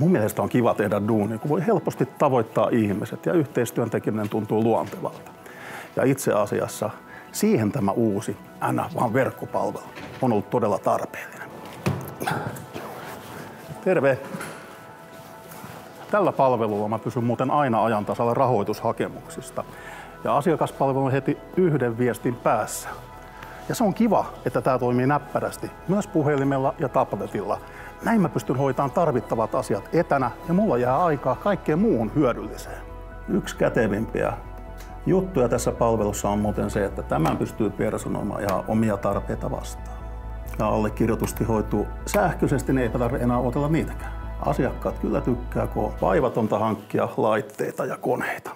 Mun mielestä on kiva tehdä duuni, kun voi helposti tavoittaa ihmiset ja yhteistyön tekeminen tuntuu luontevalta. Ja itse asiassa siihen tämä uusi Anna vaan verkkopalvelu on ollut todella tarpeellinen. Terve! Tällä palvelulla mä pysyn muuten aina ajan tasalla rahoitushakemuksista. Ja asiakaspalvelu on heti yhden viestin päässä. Ja se on kiva, että tämä toimii näppärästi, myös puhelimella ja tabletilla. Näin mä pystyn hoitamaan tarvittavat asiat etänä ja mulla jää aikaa kaikkeen muuhun hyödylliseen. Yksi kätevimpiä juttuja tässä palvelussa on muuten se, että tämän pystyy personoimaan ihan omia tarpeita vastaan. Ja allekirjoitusti hoituu sähköisesti, niin eipä tarvitse enää otella niitäkään. Asiakkaat kyllä tykkää, kun on vaivatonta hankkia laitteita ja koneita.